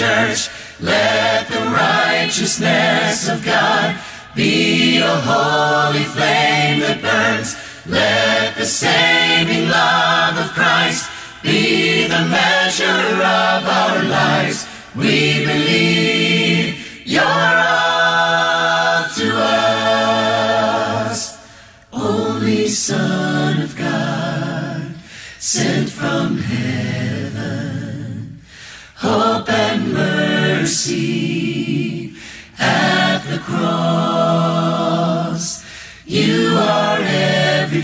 church. Let the righteousness of God be a holy flame that burns. Let the saving love of Christ be the measure of our lives. We believe you're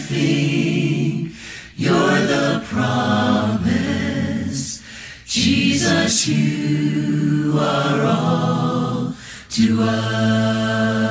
everything, you're the promise. Jesus, you are all to us.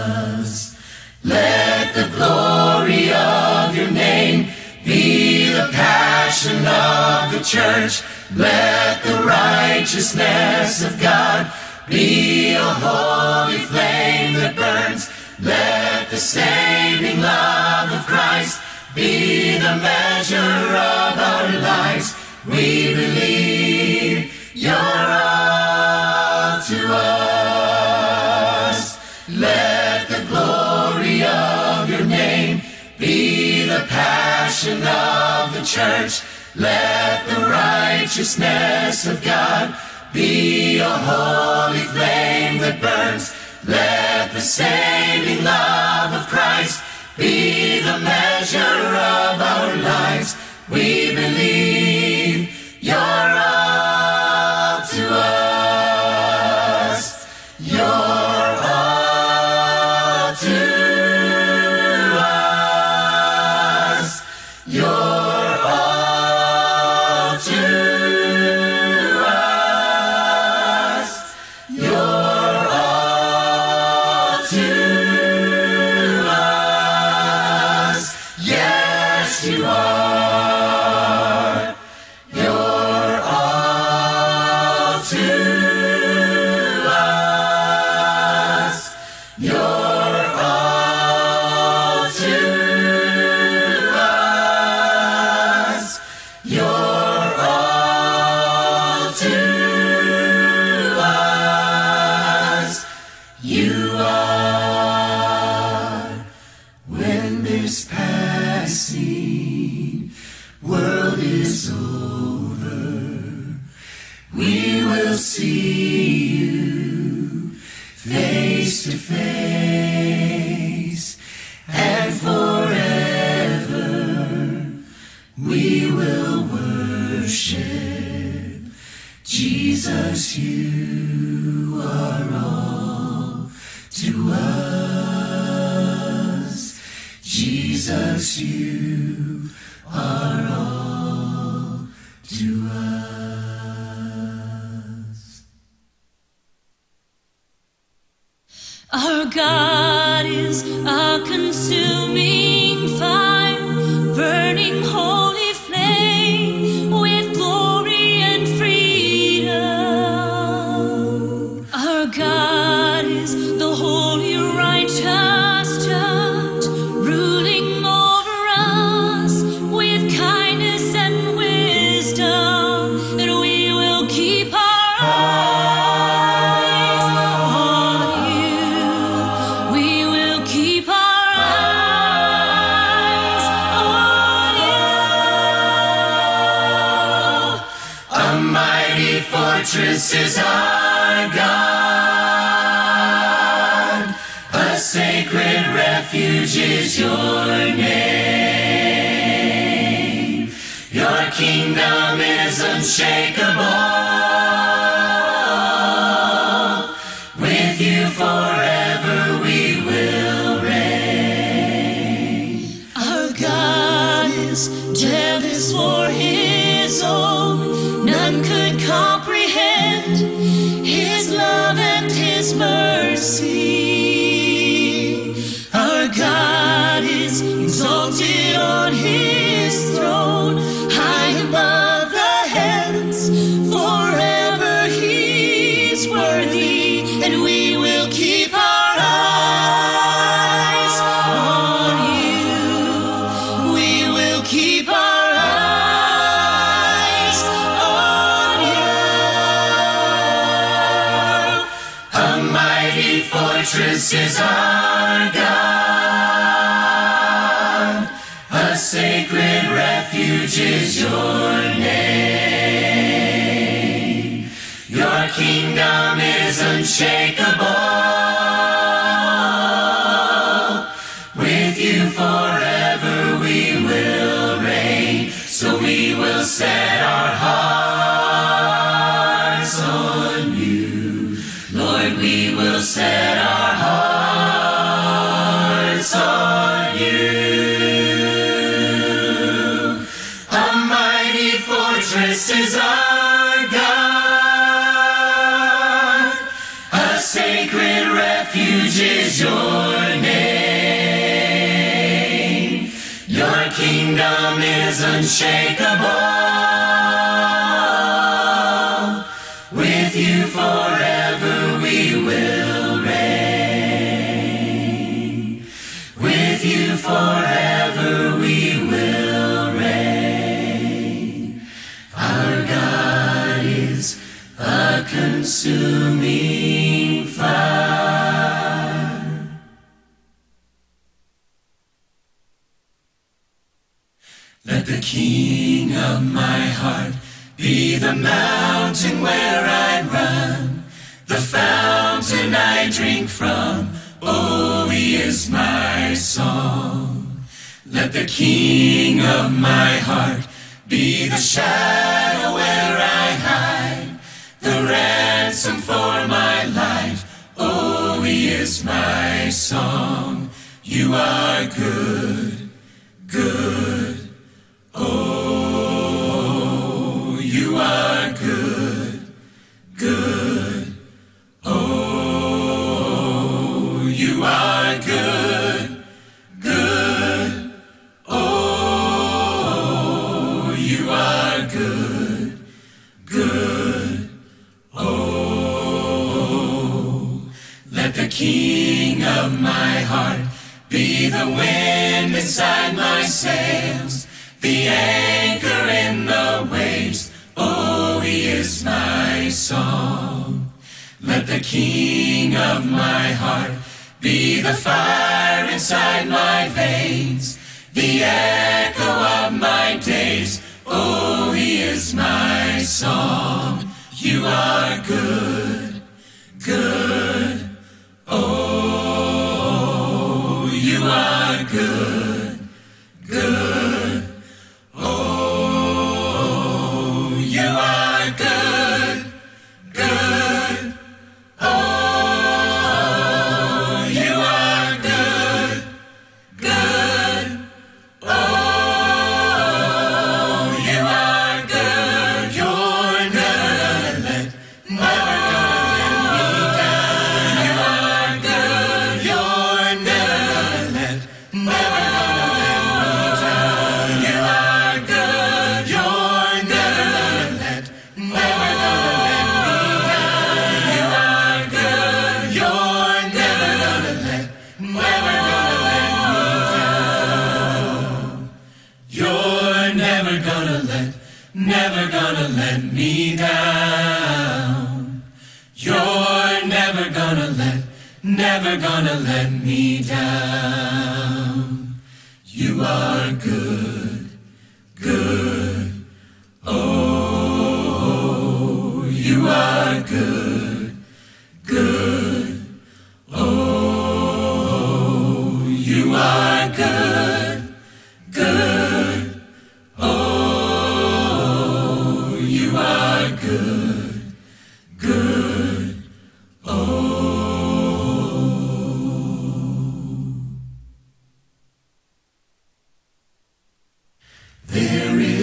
Let the glory of your name be the passion of the church. Let the righteousness of God be a holy flame that burns. Let the saving love of Christ be the measure of our lives. We believe you're all to us. Let the glory of your name be the passion of the church. Let the righteousness of God be a holy flame that burns. Let the saving love of Christ be the measure of our lives. We refuge is your name. Your kingdom is unshakable. shake. unshakable. King of my heart, be the mountain where I run, the fountain I drink from. Oh, he is my song. Let the King of my heart be the shadow where I hide, the ransom for my life. Oh, he is my song. You are good, good.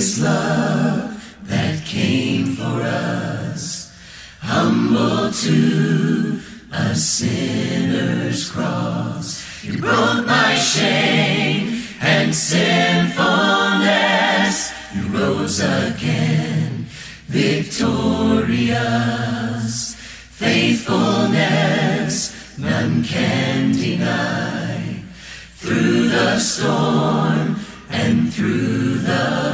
this love that came for us, humble to a sinner's cross. You broke my shame and sinfulness. You rose again, victorious. Faithfulness none can deny. Through the storm and through the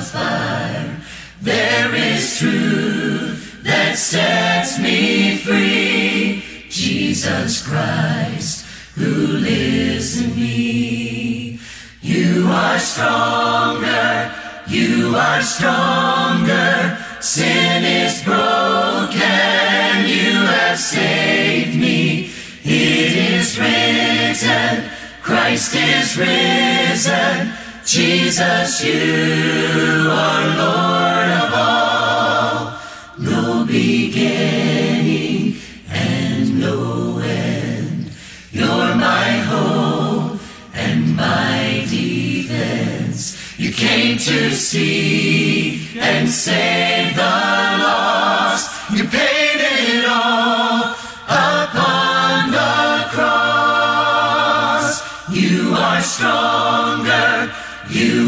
there is truth that sets me free. Jesus Christ, who lives in me. You are stronger. You are stronger. Sin is broken. You have saved me. It is written. Christ is risen. Jesus, you are Lord of all. No beginning and no end. You're my hope and my defense. You came to seek and save the lost.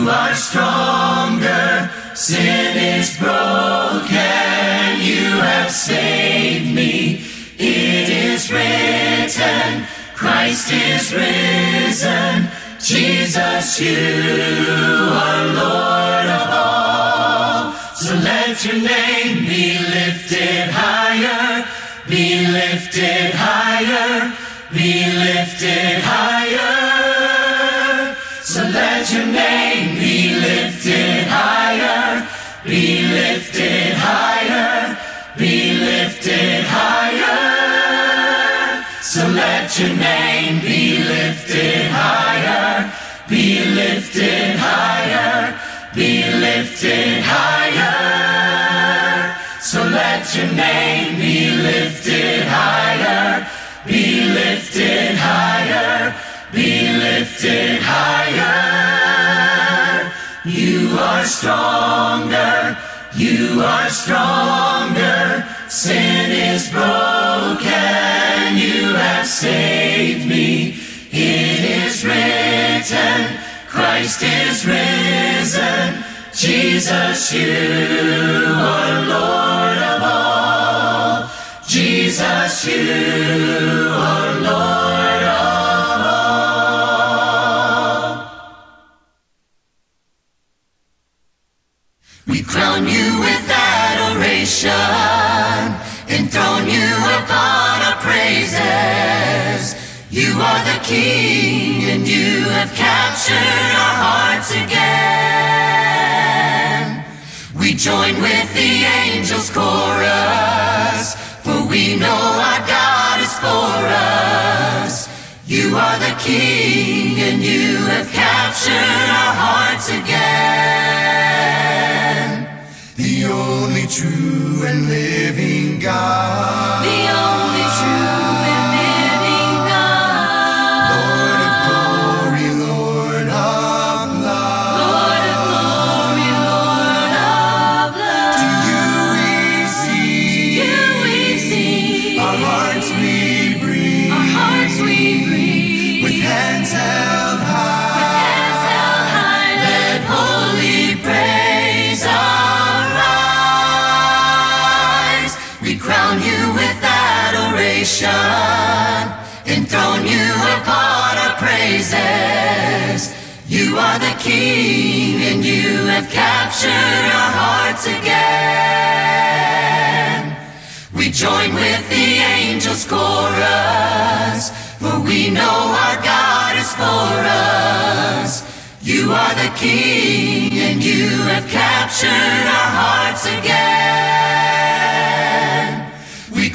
You are stronger. Sin is broken. You have saved me. It is written. Christ is risen. Jesus, you are Lord of all. So let your name be lifted higher, be lifted higher, be lifted higher. Lifted higher, be lifted higher. So let your name be lifted higher, be lifted higher, be lifted higher. So let your name be lifted higher, be lifted higher, be lifted higher. You are stronger, you are stronger. Sin is broken, you have saved me. It is written, Christ is risen. Jesus, you are Lord of all. Jesus, you adoration, enthrone you upon our praises. You are the King, and you have captured our hearts again. We join with the angels' chorus, for we know our God is for us. You are the King, and you have captured our hearts again. True and living God. Are the King, and you have captured our hearts again. We join with the angels' chorus, for we know our God is for us. You are the King, and you have captured our hearts again.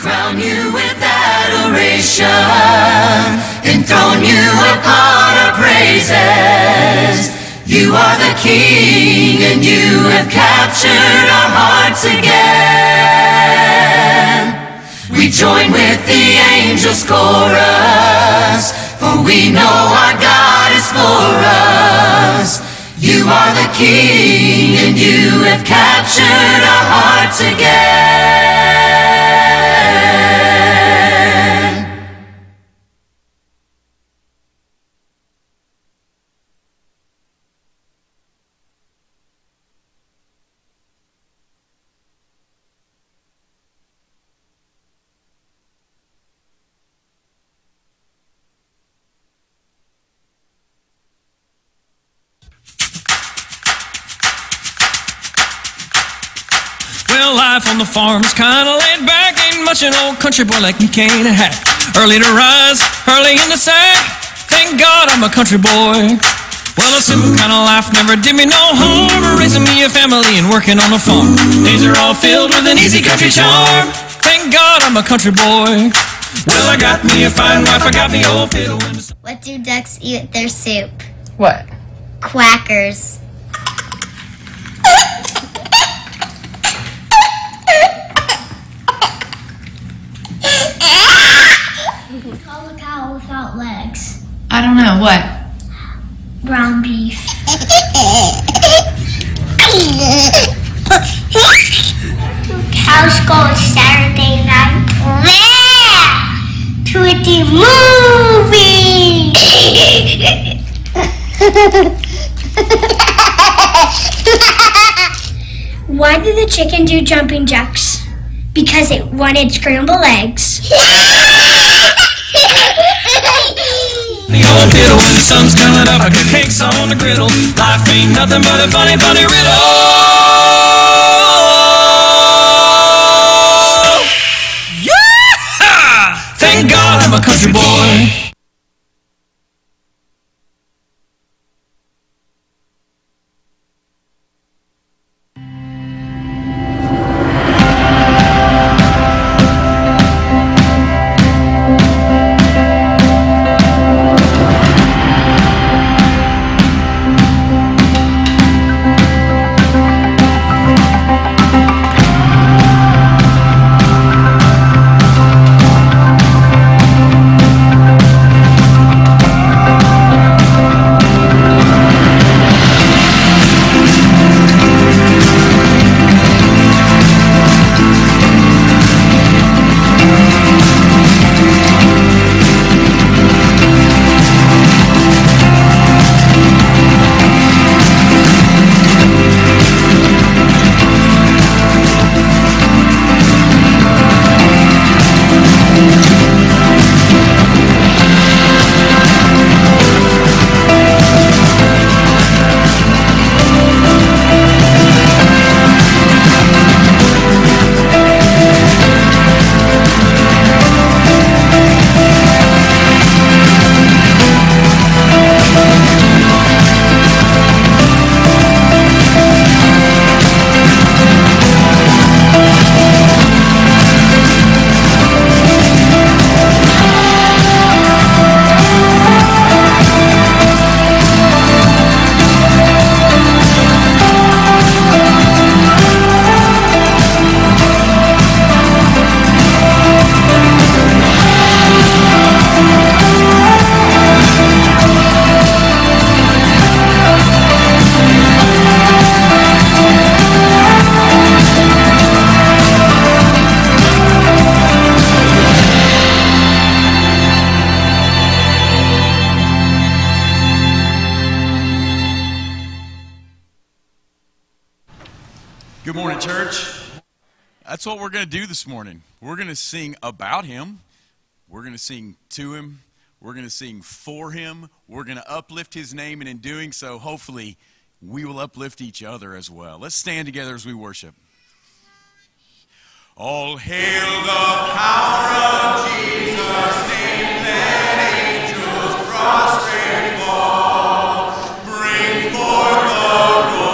Crown you with adoration, enthrone you upon our praises. You are the King, and you have captured our hearts again. We join with the angels' chorus, for we know our God is for us. You are the King, and you have captured our hearts again. Well, life on the farm is kinda laid back. Ain't much an old country boy like me can't hack. Early to rise, early in the sack. Thank God I'm a country boy. Well, a simple kind of life never did me no harm. Raising me a family and working on a farm. Days are all filled with an easy country charm. Thank God I'm a country boy. Well, I got me a fine wife, I got me old fiddle. What do ducks eat with their soup? What? Quackers. Call a cow without legs. I don't know. What? Brown beef. Cows go Saturday night to the movie. Why did the chicken do jumping jacks? Because it wanted scrambled eggs. The old fiddle when the sun's coming up, I got cakes on the griddle. Life ain't nothing but a funny, funny riddle. Yeah! Thank God I'm a country boy. This morning. We're going to sing about him. We're going to sing to him. We're going to sing for him. We're going to uplift his name, and in doing so, hopefully, we will uplift each other as well. Let's stand together as we worship. All hail the power of Jesus' name, angels prostrate fall. Bring forth the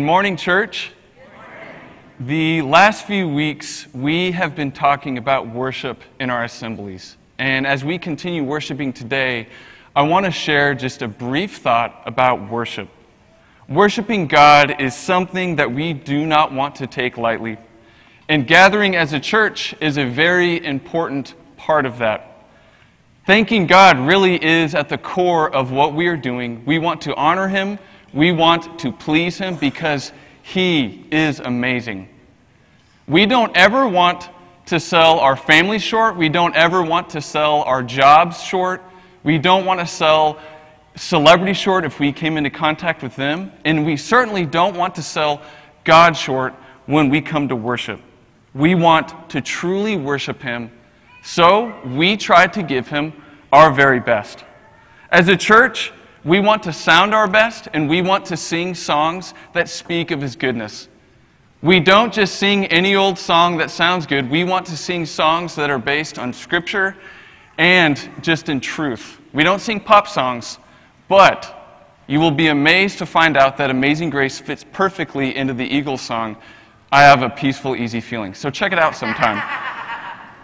morning, church. The last few weeks, we have been talking about worship in our assemblies. And as we continue worshiping today, I want to share just a brief thought about worship. Worshiping God is something that we do not want to take lightly. And gathering as a church is a very important part of that. Thanking God really is at the core of what we are doing. We want to honor Him, we want to please Him because He is amazing. We don't ever want to sell our family short. We don't ever want to sell our jobs short. We don't want to sell celebrity short if we came into contact with them. And we certainly don't want to sell God short when we come to worship. We want to truly worship Him. So we try to give Him our very best. As a church, we want to sound our best and we want to sing songs that speak of His goodness. We don't just sing any old song that sounds good. We want to sing songs that are based on Scripture and just in truth. We don't sing pop songs, but you will be amazed to find out that Amazing Grace fits perfectly into the Eagles song, I Have a Peaceful, Easy Feeling. So check it out sometime.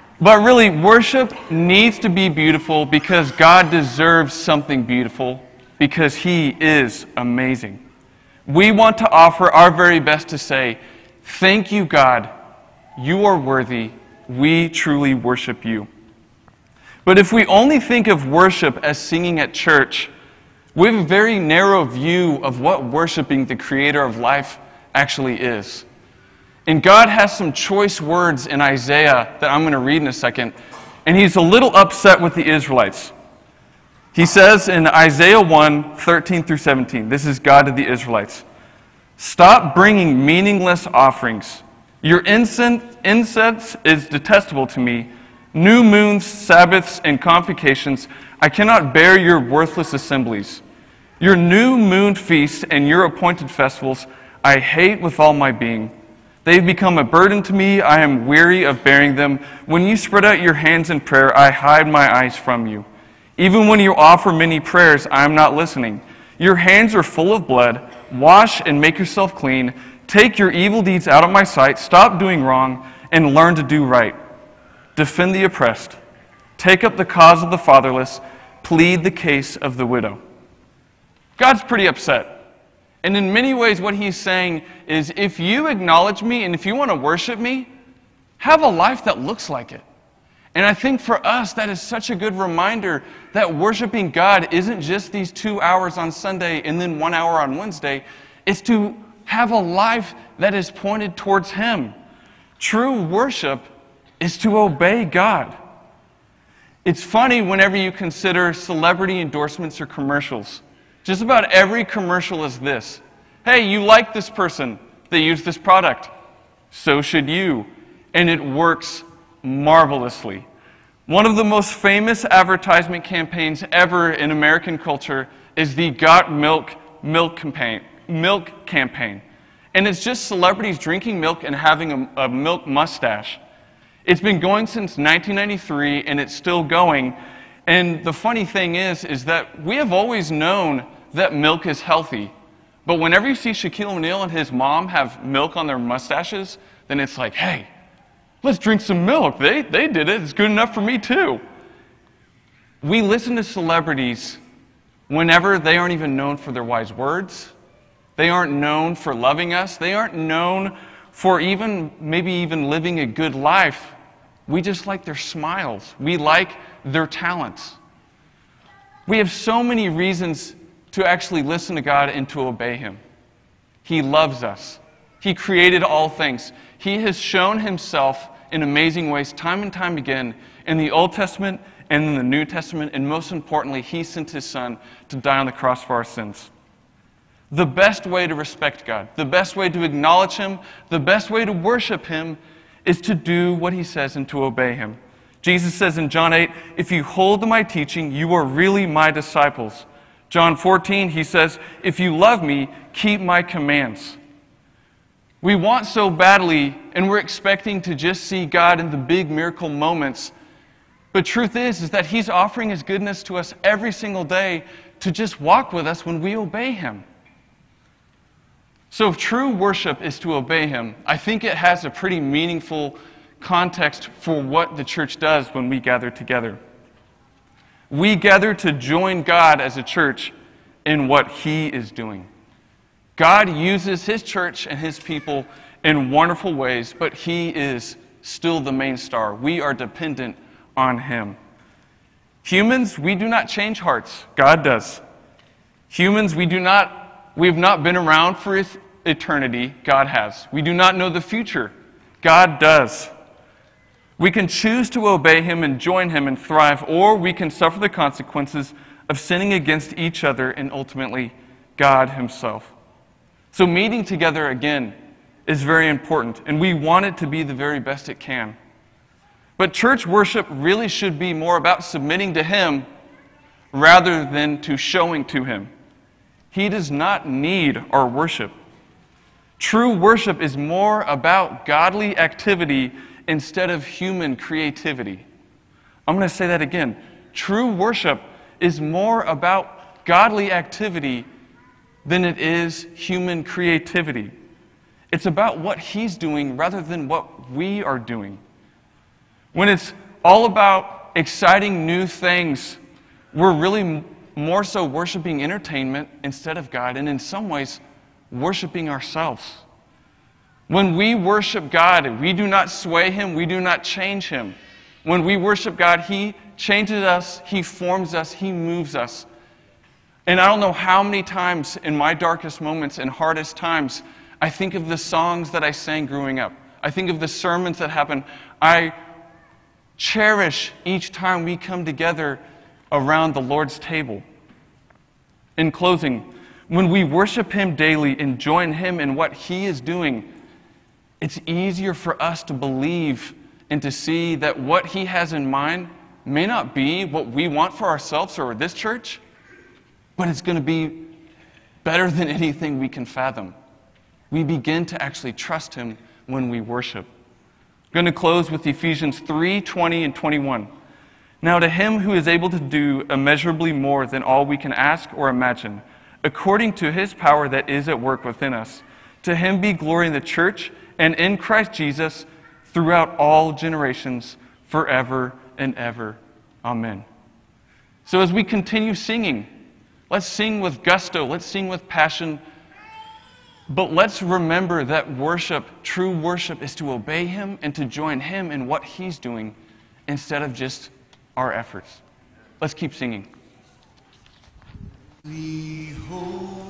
but really, worship needs to be beautiful because God deserves something beautiful because He is amazing. We want to offer our very best to say, Thank you, God. You are worthy. We truly worship you. But if we only think of worship as singing at church, we have a very narrow view of what worshiping the creator of life actually is. And God has some choice words in Isaiah that I'm going to read in a second. And he's a little upset with the Israelites. He says in Isaiah 1 13 through 17, this is God to the Israelites Stop bringing meaningless offerings. Your incense, incense is detestable to me. New moons, Sabbaths, and convocations, I cannot bear your worthless assemblies. Your new moon feasts and your appointed festivals, I hate with all my being. They've become a burden to me. I am weary of bearing them. When you spread out your hands in prayer, I hide my eyes from you. Even when you offer many prayers, I am not listening. Your hands are full of blood. Wash and make yourself clean. Take your evil deeds out of my sight. Stop doing wrong and learn to do right. Defend the oppressed. Take up the cause of the fatherless. Plead the case of the widow. God's pretty upset. And in many ways, what he's saying is if you acknowledge me and if you want to worship me, have a life that looks like it. And I think for us, that is such a good reminder that worshiping God isn't just these two hours on Sunday and then one hour on Wednesday. It's to have a life that is pointed towards Him. True worship is to obey God. It's funny whenever you consider celebrity endorsements or commercials. Just about every commercial is this Hey, you like this person, they use this product. So should you. And it works marvelously. One of the most famous advertisement campaigns ever in American culture is the Got Milk milk campaign. Milk campaign. And it's just celebrities drinking milk and having a, a milk mustache. It's been going since 1993 and it's still going. And the funny thing is, is that we have always known that milk is healthy. But whenever you see Shaquille O'Neal and his mom have milk on their mustaches, then it's like, hey, Let's drink some milk. They, they did it. It's good enough for me, too. We listen to celebrities whenever they aren't even known for their wise words. They aren't known for loving us. They aren't known for even, maybe even living a good life. We just like their smiles. We like their talents. We have so many reasons to actually listen to God and to obey Him. He loves us. He created all things. He has shown Himself in amazing ways, time and time again, in the Old Testament and in the New Testament, and most importantly, He sent His Son to die on the cross for our sins. The best way to respect God, the best way to acknowledge Him, the best way to worship Him is to do what He says and to obey Him. Jesus says in John 8, If you hold to my teaching, you are really my disciples. John 14, he says, If you love me, keep my commands. We want so badly, and we're expecting to just see God in the big miracle moments. But truth is, is that He's offering His goodness to us every single day to just walk with us when we obey Him. So, if true worship is to obey Him, I think it has a pretty meaningful context for what the church does when we gather together. We gather to join God as a church in what He is doing. God uses His church and His people in wonderful ways, but He is still the main star. We are dependent on Him. Humans, we do not change hearts, God does. Humans, we do not, we have not been around for eternity, God has. We do not know the future, God does. We can choose to obey Him and join Him and thrive, or we can suffer the consequences of sinning against each other and ultimately God Himself. So, meeting together again is very important, and we want it to be the very best it can. But church worship really should be more about submitting to Him rather than to showing to Him. He does not need our worship. True worship is more about godly activity instead of human creativity. I'm going to say that again. True worship is more about godly activity than it is human creativity. It's about what He's doing rather than what we are doing. When it's all about exciting new things, we're really more so worshiping entertainment instead of God, and in some ways, worshiping ourselves. When we worship God, we do not sway Him, we do not change Him. When we worship God, He changes us, He forms us, He moves us. And I don't know how many times in my darkest moments and hardest times, I think of the songs that I sang growing up. I think of the sermons that happened. I cherish each time we come together around the Lord's table. In closing, when we worship Him daily and join Him in what He is doing, it's easier for us to believe and to see that what He has in mind may not be what we want for ourselves or this church, but it's going to be better than anything we can fathom. We begin to actually trust Him when we worship. I'm going to close with Ephesians 3 20 and 21. Now, to Him who is able to do immeasurably more than all we can ask or imagine, according to His power that is at work within us, to Him be glory in the church and in Christ Jesus throughout all generations, forever and ever. Amen. So, as we continue singing, let's sing with gusto, let's sing with passion, but let's remember that worship, true worship, is to obey Him and to join Him in what He's doing instead of just our efforts. Let's keep singing. What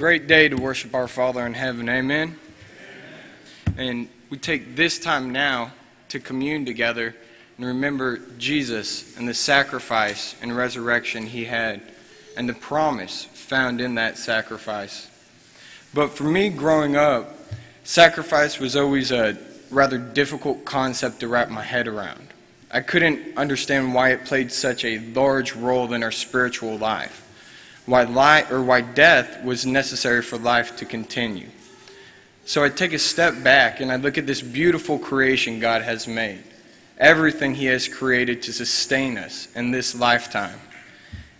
great day to worship our Father in heaven. Amen. And we take this time now to commune together and remember Jesus and the sacrifice and resurrection he had and the promise found in that sacrifice. But for me growing up, sacrifice was always a rather difficult concept to wrap my head around. I couldn't understand why it played such a large role in our spiritual life why, life, or why death was necessary for life to continue. So I take a step back and I look at this beautiful creation God has made. Everything He has created to sustain us in this lifetime.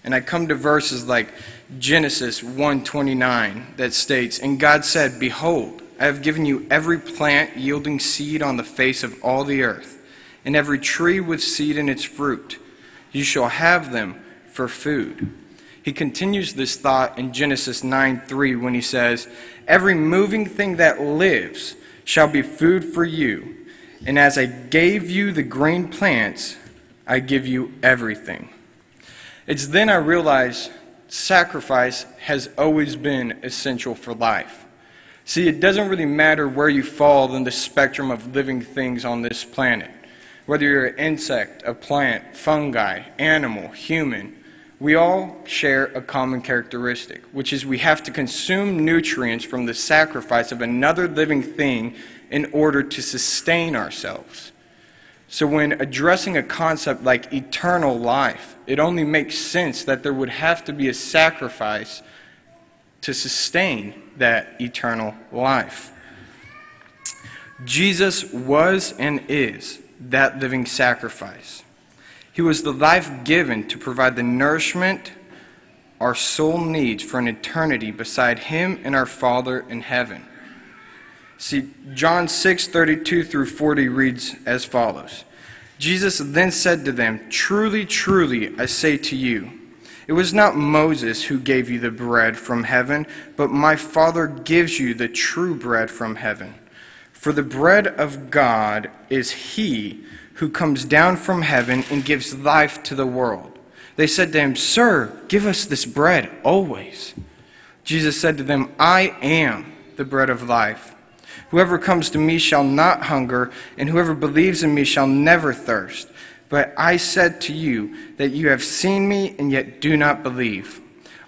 And I come to verses like Genesis 1:29 that states, "And God said, Behold, I have given you every plant yielding seed on the face of all the earth, and every tree with seed in its fruit. You shall have them for food." He continues this thought in Genesis 9 3 when he says, Every moving thing that lives shall be food for you. And as I gave you the green plants, I give you everything. It's then I realize sacrifice has always been essential for life. See, it doesn't really matter where you fall in the spectrum of living things on this planet. Whether you're an insect, a plant, fungi, animal, human, we all share a common characteristic, which is we have to consume nutrients from the sacrifice of another living thing in order to sustain ourselves. So, when addressing a concept like eternal life, it only makes sense that there would have to be a sacrifice to sustain that eternal life. Jesus was and is that living sacrifice. He was the life given to provide the nourishment our soul needs for an eternity beside Him and our Father in heaven. See, John 6 32 through 40 reads as follows Jesus then said to them, Truly, truly, I say to you, it was not Moses who gave you the bread from heaven, but my Father gives you the true bread from heaven. For the bread of God is He who comes down from heaven and gives life to the world. They said to him, Sir, give us this bread always. Jesus said to them, I am the bread of life. Whoever comes to me shall not hunger, and whoever believes in me shall never thirst. But I said to you that you have seen me and yet do not believe.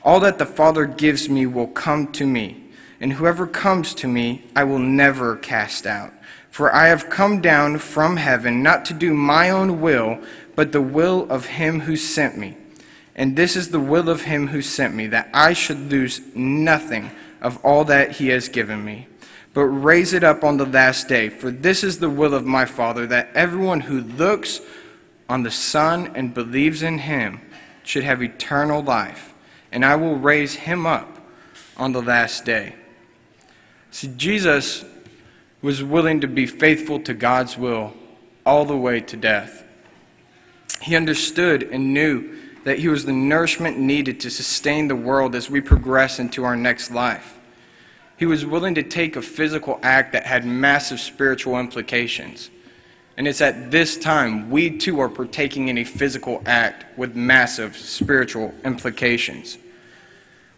All that the Father gives me will come to me, and whoever comes to me I will never cast out. For I have come down from heaven not to do my own will, but the will of him who sent me. And this is the will of him who sent me, that I should lose nothing of all that he has given me, but raise it up on the last day. For this is the will of my Father, that everyone who looks on the Son and believes in him should have eternal life, and I will raise him up on the last day. See, Jesus was willing to be faithful to God's will all the way to death. He understood and knew that he was the nourishment needed to sustain the world as we progress into our next life. He was willing to take a physical act that had massive spiritual implications. And it's at this time we too are partaking in a physical act with massive spiritual implications.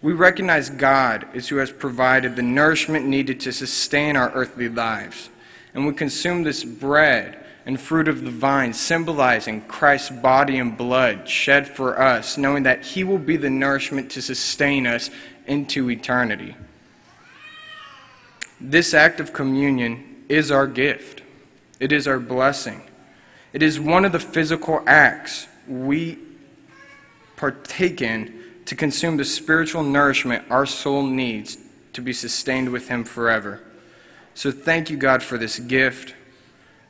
We recognize God is who has provided the nourishment needed to sustain our earthly lives. And we consume this bread and fruit of the vine, symbolizing Christ's body and blood shed for us, knowing that He will be the nourishment to sustain us into eternity. This act of communion is our gift, it is our blessing. It is one of the physical acts we partake in to consume the spiritual nourishment our soul needs to be sustained with Him forever. So thank you, God, for this gift,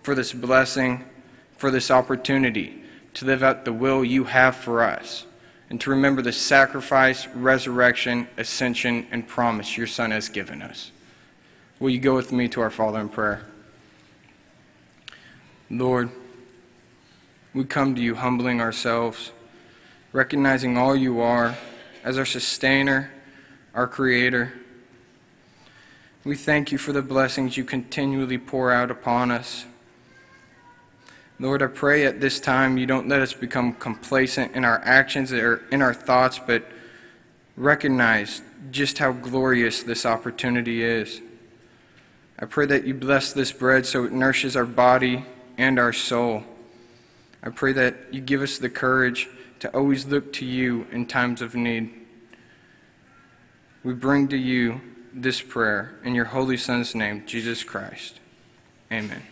for this blessing, for this opportunity to live out the will you have for us, and to remember the sacrifice, resurrection, ascension, and promise your Son has given us. Will you go with me to our Father in prayer? Lord, we come to you humbling ourselves recognizing all you are as our sustainer, our creator. We thank you for the blessings you continually pour out upon us. Lord, I pray at this time you don't let us become complacent in our actions or in our thoughts, but recognize just how glorious this opportunity is. I pray that you bless this bread so it nourishes our body and our soul. I pray that you give us the courage to always look to you in times of need. We bring to you this prayer in your Holy Son's name, Jesus Christ. Amen.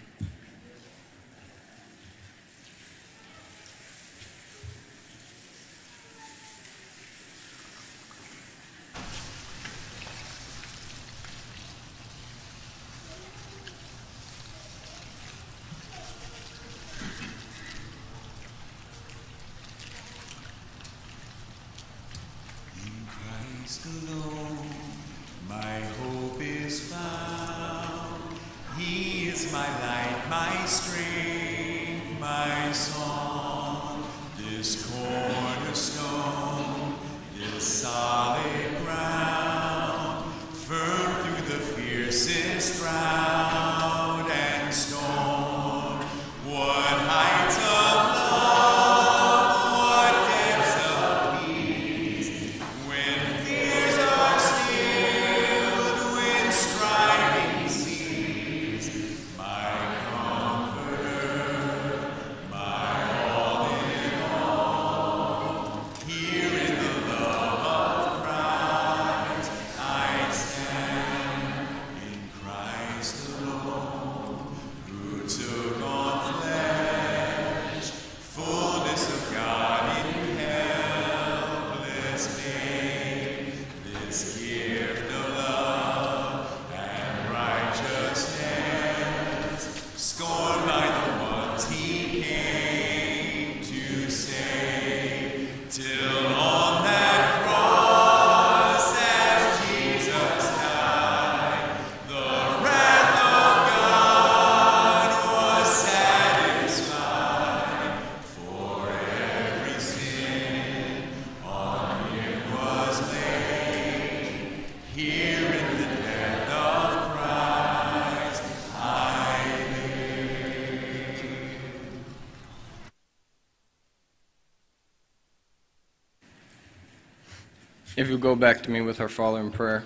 If you go back to me with our Father in prayer.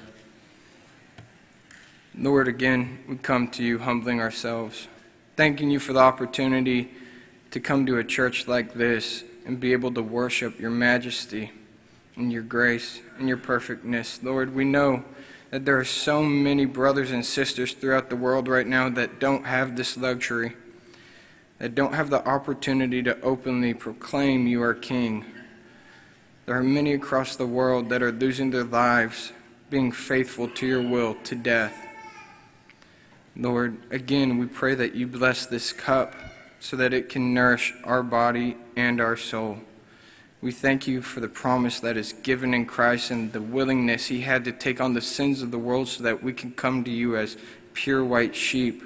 Lord, again, we come to you humbling ourselves, thanking you for the opportunity to come to a church like this and be able to worship your majesty and your grace and your perfectness. Lord, we know that there are so many brothers and sisters throughout the world right now that don't have this luxury, that don't have the opportunity to openly proclaim you are King there are many across the world that are losing their lives being faithful to your will to death. Lord, again, we pray that you bless this cup so that it can nourish our body and our soul. We thank you for the promise that is given in Christ and the willingness he had to take on the sins of the world so that we can come to you as pure white sheep.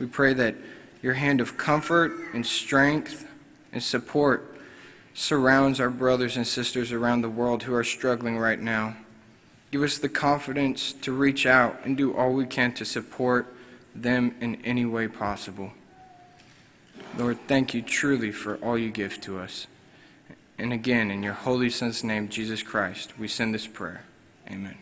We pray that your hand of comfort and strength and support surrounds our brothers and sisters around the world who are struggling right now. Give us the confidence to reach out and do all we can to support them in any way possible. Lord, thank you truly for all you give to us. And again, in your holy Son's name, Jesus Christ, we send this prayer. Amen.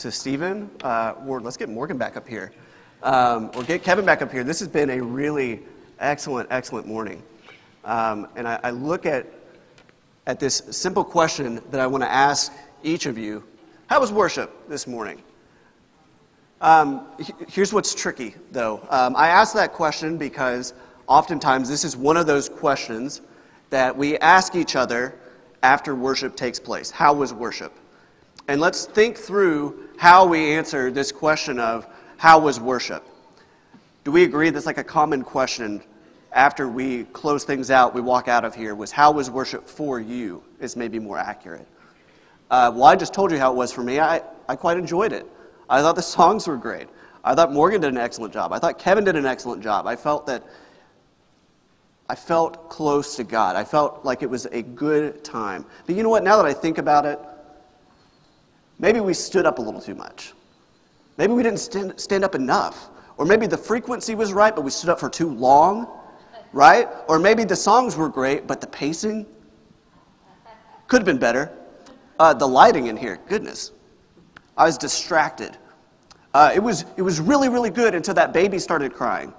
to Stephen, uh, or let's get Morgan back up here, um, or get Kevin back up here. This has been a really excellent, excellent morning. Um, and I, I look at, at this simple question that I want to ask each of you How was worship this morning? Um, here's what's tricky, though. Um, I ask that question because oftentimes this is one of those questions that we ask each other after worship takes place. How was worship? And let's think through how we answer this question of how was worship? Do we agree that's like a common question after we close things out, we walk out of here, was how was worship for you? Is maybe more accurate. Uh, well, I just told you how it was for me. I, I quite enjoyed it. I thought the songs were great. I thought Morgan did an excellent job. I thought Kevin did an excellent job. I felt that I felt close to God. I felt like it was a good time. But you know what? Now that I think about it, maybe we stood up a little too much. Maybe we didn't stand, stand up enough. Or maybe the frequency was right, but we stood up for too long, right? Or maybe the songs were great, but the pacing could have been better. Uh, the lighting in here, goodness. I was distracted. Uh, it, was, it was really, really good until that baby started crying.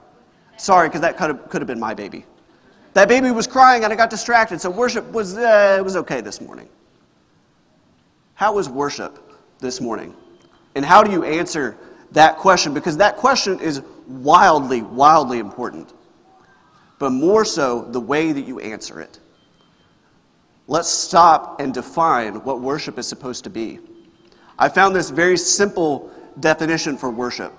Sorry, because that could have, could have been my baby. That baby was crying and I got distracted, so worship was, uh, it was okay this morning. How was worship this morning? And how do you answer that question? Because that question is wildly, wildly important. But more so, the way that you answer it. Let's stop and define what worship is supposed to be. I found this very simple definition for worship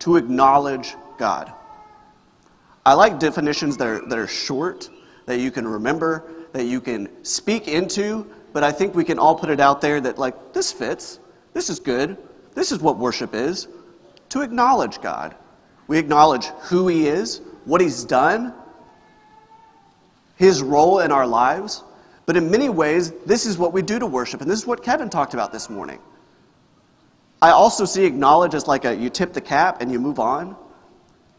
to acknowledge God. I like definitions that are, that are short, that you can remember, that you can speak into, but I think we can all put it out there that, like, this fits, this is good, this is what worship is to acknowledge God. We acknowledge who He is, what He's done, His role in our lives. But in many ways, this is what we do to worship, and this is what Kevin talked about this morning. I also see acknowledge as like a you tip the cap and you move on.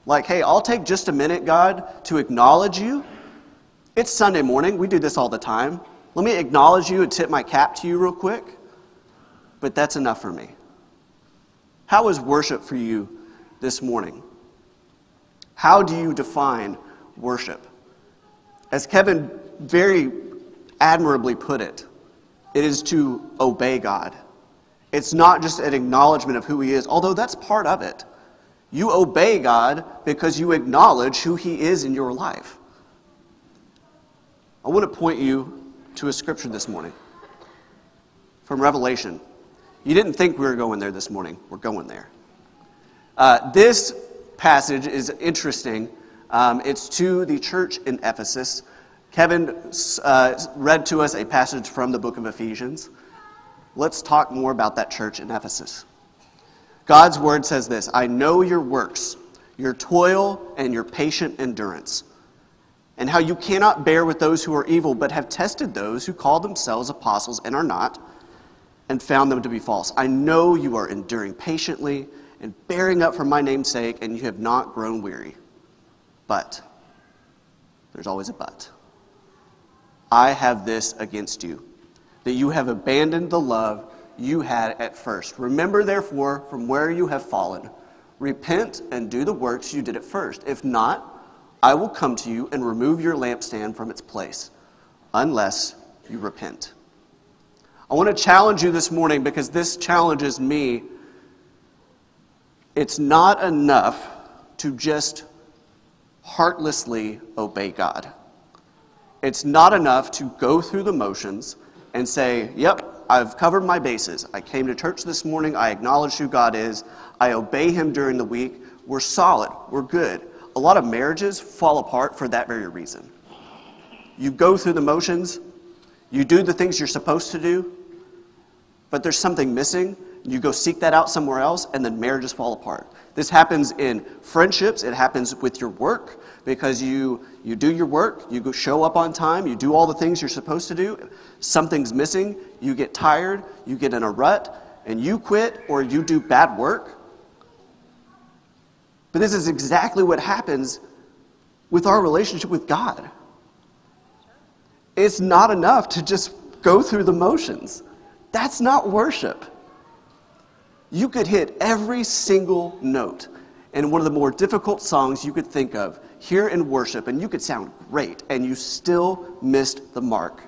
Like, hey, I'll take just a minute, God, to acknowledge you. It's Sunday morning. We do this all the time. Let me acknowledge you and tip my cap to you real quick. But that's enough for me. How is worship for you this morning? How do you define worship? As Kevin very admirably put it, it is to obey God. It's not just an acknowledgement of who He is, although that's part of it. You obey God because you acknowledge who He is in your life. I want to point you to a scripture this morning from Revelation. You didn't think we were going there this morning. We're going there. Uh, this passage is interesting. Um, it's to the church in Ephesus. Kevin uh, read to us a passage from the book of Ephesians. Let's talk more about that church in Ephesus. God's word says this I know your works, your toil, and your patient endurance, and how you cannot bear with those who are evil, but have tested those who call themselves apostles and are not, and found them to be false. I know you are enduring patiently and bearing up for my name's sake, and you have not grown weary. But, there's always a but. I have this against you, that you have abandoned the love you had at first. Remember, therefore, from where you have fallen. Repent and do the works you did at first. If not, I will come to you and remove your lampstand from its place, unless you repent. I want to challenge you this morning because this challenges me. It's not enough to just heartlessly obey God. It's not enough to go through the motions and say, Yep, I've covered my bases. I came to church this morning. I acknowledge who God is. I obey Him during the week. We're solid. We're good. A lot of marriages fall apart for that very reason. You go through the motions, you do the things you're supposed to do, but there's something missing. You go seek that out somewhere else, and then marriages fall apart. This happens in friendships, it happens with your work because you, you do your work, you go show up on time, you do all the things you're supposed to do. Something's missing, you get tired, you get in a rut, and you quit or you do bad work. But this is exactly what happens with our relationship with God. It's not enough to just go through the motions. That's not worship. You could hit every single note in one of the more difficult songs you could think of here in worship, and you could sound great, and you still missed the mark.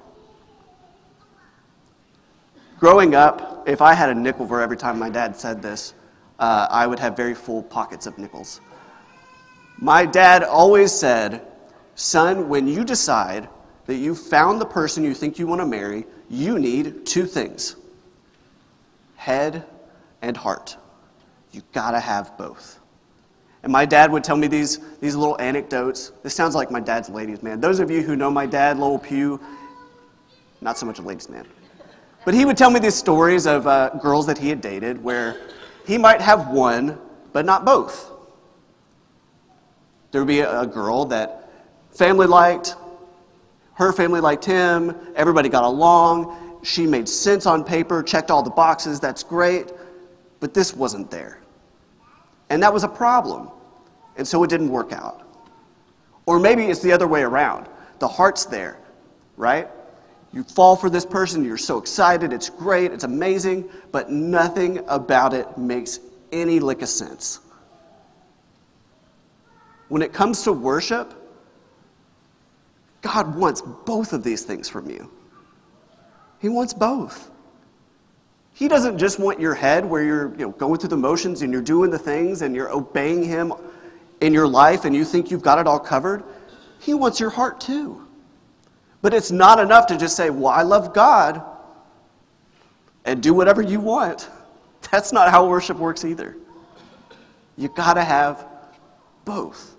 Growing up, if I had a nickel for every time my dad said this, uh, I would have very full pockets of nickels. My dad always said, Son, when you decide that you found the person you think you want to marry, you need two things head and heart. You gotta have both. And my dad would tell me these, these little anecdotes. This sounds like my dad's ladies' man. Those of you who know my dad, Lowell Pugh, not so much a ladies' man. But he would tell me these stories of uh, girls that he had dated where he might have one, but not both. There would be a, girl that family liked, her family liked him, everybody got along, she made sense on paper, checked all the boxes, that's great, but this wasn't there. And that was a problem. And so it didn't work out. Or maybe it's the other way around. The heart's there, right? You fall for this person, you're so excited, it's great, it's amazing, but nothing about it makes any lick of sense. When it comes to worship, God wants both of these things from you. He wants both. He doesn't just want your head where you're you know, going through the motions and you're doing the things and you're obeying Him in your life and you think you've got it all covered. He wants your heart too. But it's not enough to just say, Well, I love God and do whatever you want. That's not how worship works either. You got to have both.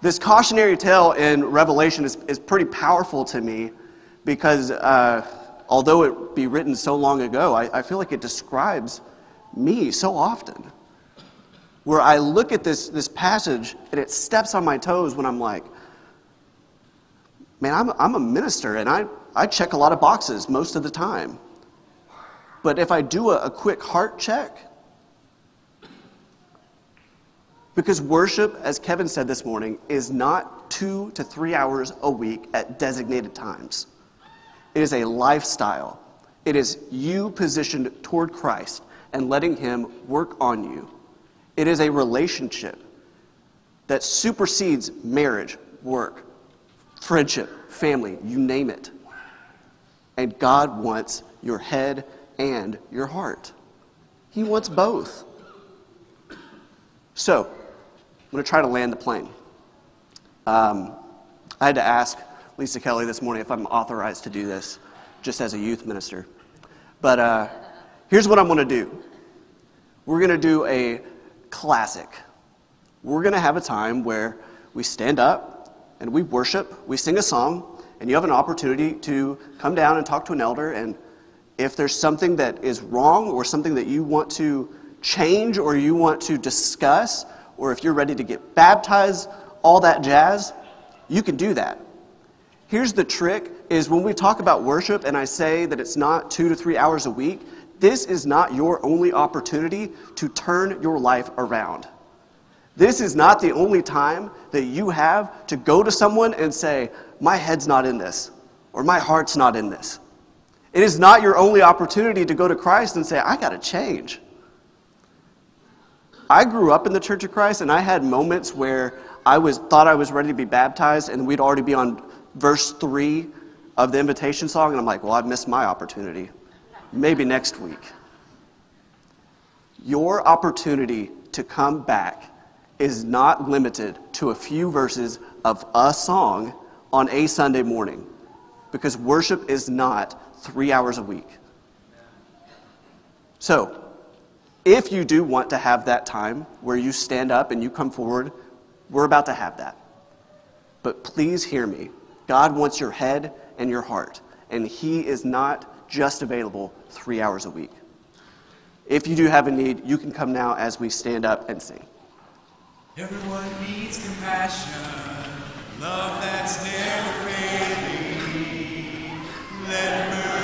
This cautionary tale in Revelation is, is pretty powerful to me because uh, although it be written so long ago, I, I feel like it describes me so often. Where I look at this, this passage and it steps on my toes when I'm like, man, I'm, I'm a minister and I, I check a lot of boxes most of the time. But if I do a, a quick heart check, because worship, as Kevin said this morning, is not two to three hours a week at designated times. It is a lifestyle. It is you positioned toward Christ and letting Him work on you. It is a relationship that supersedes marriage, work, friendship, family, you name it. And God wants your head and your heart. He wants both. So, I'm going to try to land the plane. Um, I had to ask Lisa Kelly this morning if I'm authorized to do this, just as a youth minister. But uh, here's what I'm going to do we're going to do a classic. We're going to have a time where we stand up and we worship, we sing a song, and you have an opportunity to come down and talk to an elder. And if there's something that is wrong or something that you want to change or you want to discuss, or if you're ready to get baptized, all that jazz, you can do that. Here's the trick is when we talk about worship and I say that it's not 2 to 3 hours a week, this is not your only opportunity to turn your life around. This is not the only time that you have to go to someone and say, "My head's not in this," or "My heart's not in this." It is not your only opportunity to go to Christ and say, "I got to change." I grew up in the Church of Christ and I had moments where I was thought I was ready to be baptized and we'd already be on verse 3 of the invitation song, and I'm like, well, I've missed my opportunity. Maybe next week. Your opportunity to come back is not limited to a few verses of a song on a Sunday morning because worship is not three hours a week. So, if you do want to have that time where you stand up and you come forward, we're about to have that. But please hear me. God wants your head and your heart, and He is not just available three hours a week. If you do have a need, you can come now as we stand up and sing. Everyone needs compassion, love that's never failing. Let mercy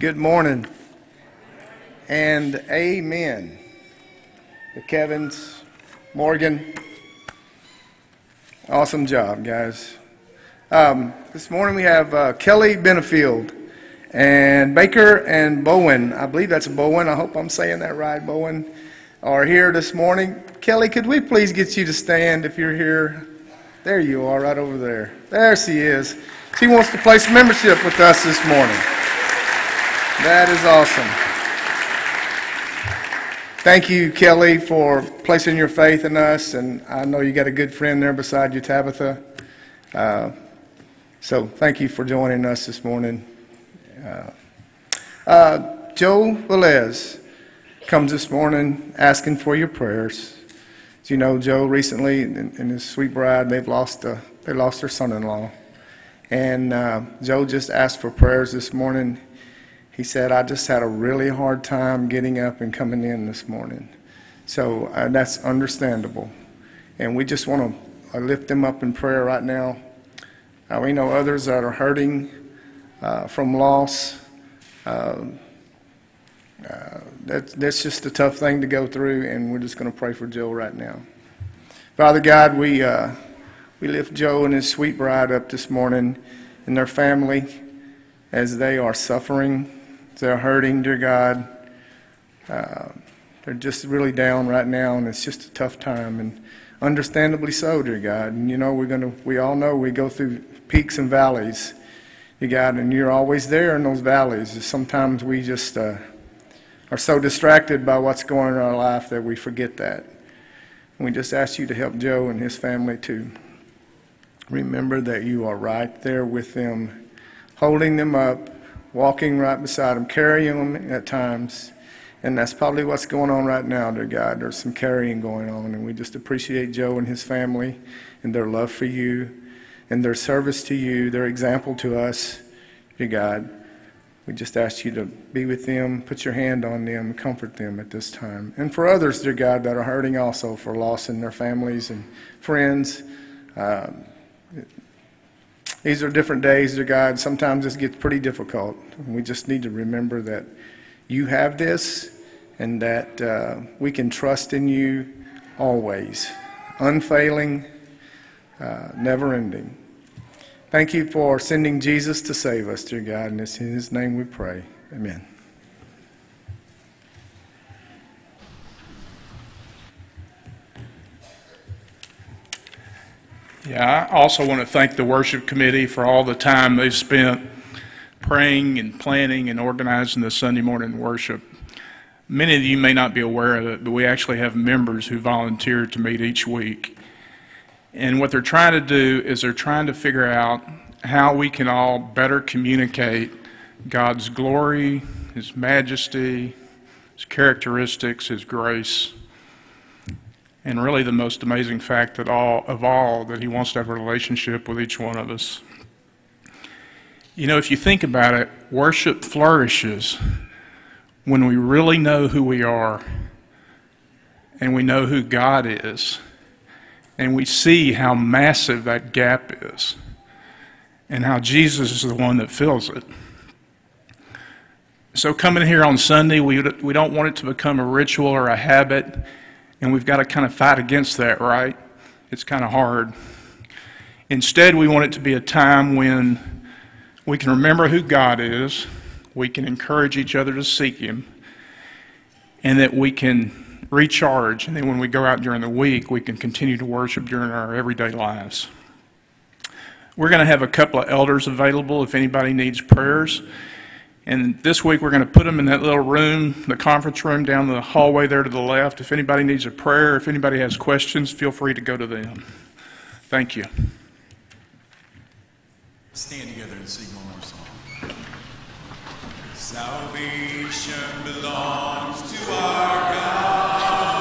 Good morning and amen. The Kevins, Morgan, awesome job, guys. Um, this morning we have uh, Kelly Benefield and Baker and Bowen. I believe that's Bowen. I hope I'm saying that right. Bowen are here this morning. Kelly, could we please get you to stand if you're here? There you are, right over there. There she is. She wants to place membership with us this morning. That is awesome. Thank you, Kelly, for placing your faith in us. And I know you got a good friend there beside you, Tabitha. Uh, so thank you for joining us this morning. Uh, uh, Joe Velez comes this morning asking for your prayers. As you know, Joe recently and, and his sweet bride, they've lost, a, they lost their son-in-law. And uh, Joe just asked for prayers this morning. He said, I just had a really hard time getting up and coming in this morning. So uh, that's understandable. And we just want to uh, lift them up in prayer right now. Uh, we know others that are hurting uh, from loss. Um, uh, that, that's just a tough thing to go through, and we're just going to pray for Joe right now. Father God, we, uh, we lift Joe and his sweet bride up this morning and their family as they are suffering they're hurting, dear God. Uh, they're just really down right now, and it's just a tough time, and understandably so, dear God. And you know, we're gonna, we all know we go through peaks and valleys, dear God, and you're always there in those valleys. Sometimes we just uh, are so distracted by what's going on in our life that we forget that. And we just ask you to help Joe and his family to remember that you are right there with them, holding them up walking right beside them, carrying them at times. And that's probably what's going on right now, dear God. There's some carrying going on. And we just appreciate Joe and his family and their love for you and their service to you, their example to us, dear God. We just ask you to be with them, put your hand on them, comfort them at this time. And for others, dear God, that are hurting also for loss in their families and friends. Uh, these are different days, dear God. Sometimes this gets pretty difficult. We just need to remember that you have this and that uh, we can trust in you always, unfailing, uh, never ending. Thank you for sending Jesus to save us, dear God, and it's in his name we pray. Amen. Yeah, I also want to thank the worship committee for all the time they've spent praying and planning and organizing the Sunday morning worship. Many of you may not be aware of it, but we actually have members who volunteer to meet each week. And what they're trying to do is they're trying to figure out how we can all better communicate God's glory, His majesty, His characteristics, His grace, and really the most amazing fact that all, of all that He wants to have a relationship with each one of us. You know, if you think about it, worship flourishes when we really know who we are and we know who God is and we see how massive that gap is and how Jesus is the one that fills it. So, coming here on Sunday, we, we don't want it to become a ritual or a habit, and we've got to kind of fight against that, right? It's kind of hard. Instead, we want it to be a time when we can remember who God is, we can encourage each other to seek Him, and that we can recharge. And then when we go out during the week, we can continue to worship during our everyday lives. We're going to have a couple of elders available if anybody needs prayers. And this week we're going to put them in that little room, the conference room down the hallway there to the left. If anybody needs a prayer, if anybody has questions, feel free to go to them. Thank you. Stand together and sing one more song. Salvation belongs to our God,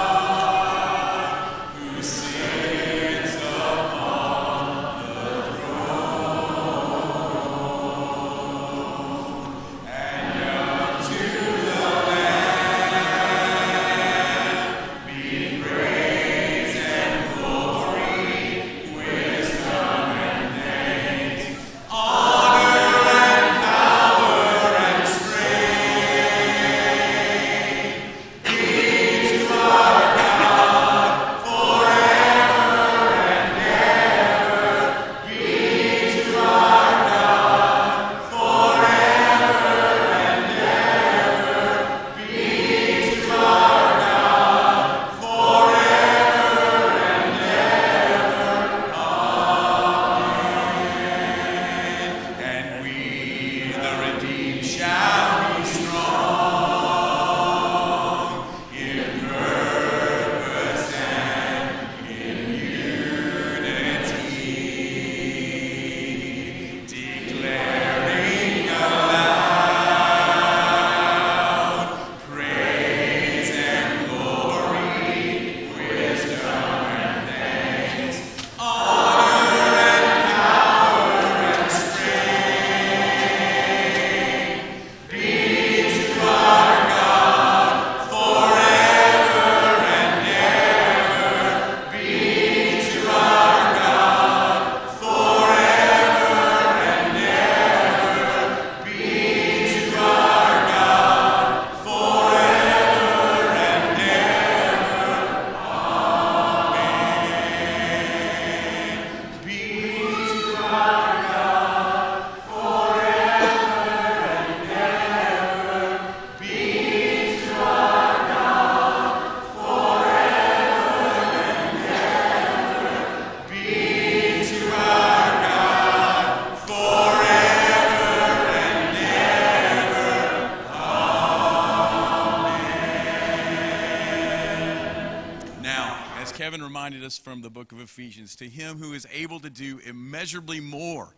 us from the book of Ephesians, to him who is able to do immeasurably more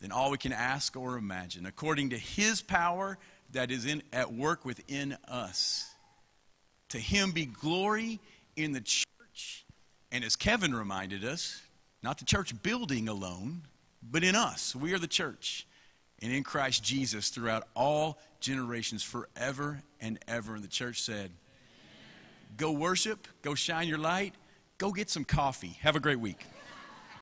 than all we can ask or imagine, according to his power that is in, at work within us. To him be glory in the church, and as Kevin reminded us, not the church building alone, but in us. We are the church, and in Christ Jesus throughout all generations, forever and ever. And the church said, Go worship, go shine your light, go get some coffee. Have a great week.